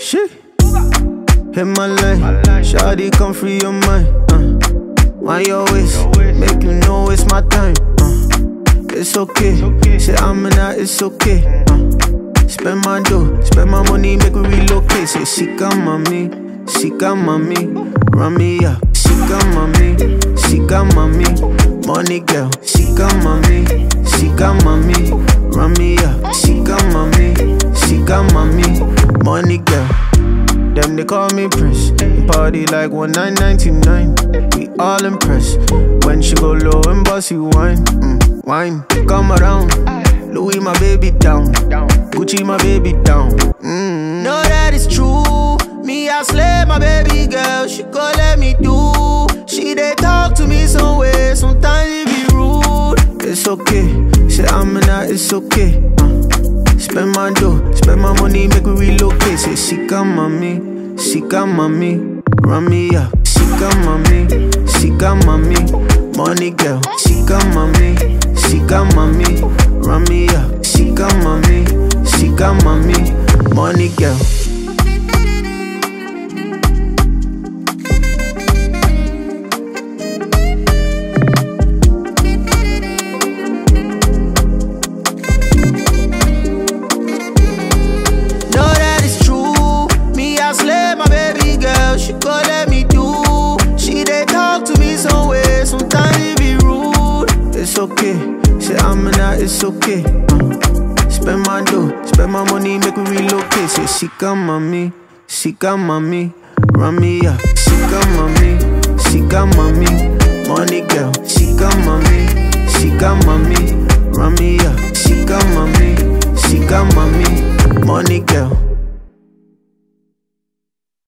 Shit. Hit my line. Shawty, come free your mind. Uh. Mind your waist. Make you know it's my time. Uh. It's okay. Say I'm in that, it's okay. Uh. Spend my dough, spend my money, make we relocate. Say, Sika mami, Sika mami, run me up. She Sika mami, Sika mami, money girl. She Sika mami, Sika mami, run call me Prince. Party like 1999. We all impressed. When she go low and bossy wine, mm, wine, come around. Louis my baby down, Gucci my baby down. Mm. Know that it's true. Me I slay my baby girl. She go let me do. She they talk to me some way. Sometimes it be rude. It's okay. Say I'm in that. It's okay. Uh. Spend my dough, spend my money, make we relocate. Say, Sika mami, Sika mami, run me up. She Sika mami, Sika mami, money girl. Sika mami, Sika mami, run me up. Sika mami, Sika mami, money girl. It's okay. Say I'm in that. It's okay. Uh. Spend my dough, spend my money, make me relocate. Say Sika mami, Sika mami, run me up. Sika mami, Sika mami, money girl. Sika mami, Sika mami, run me up. Sika mami, Sika mami, money girl.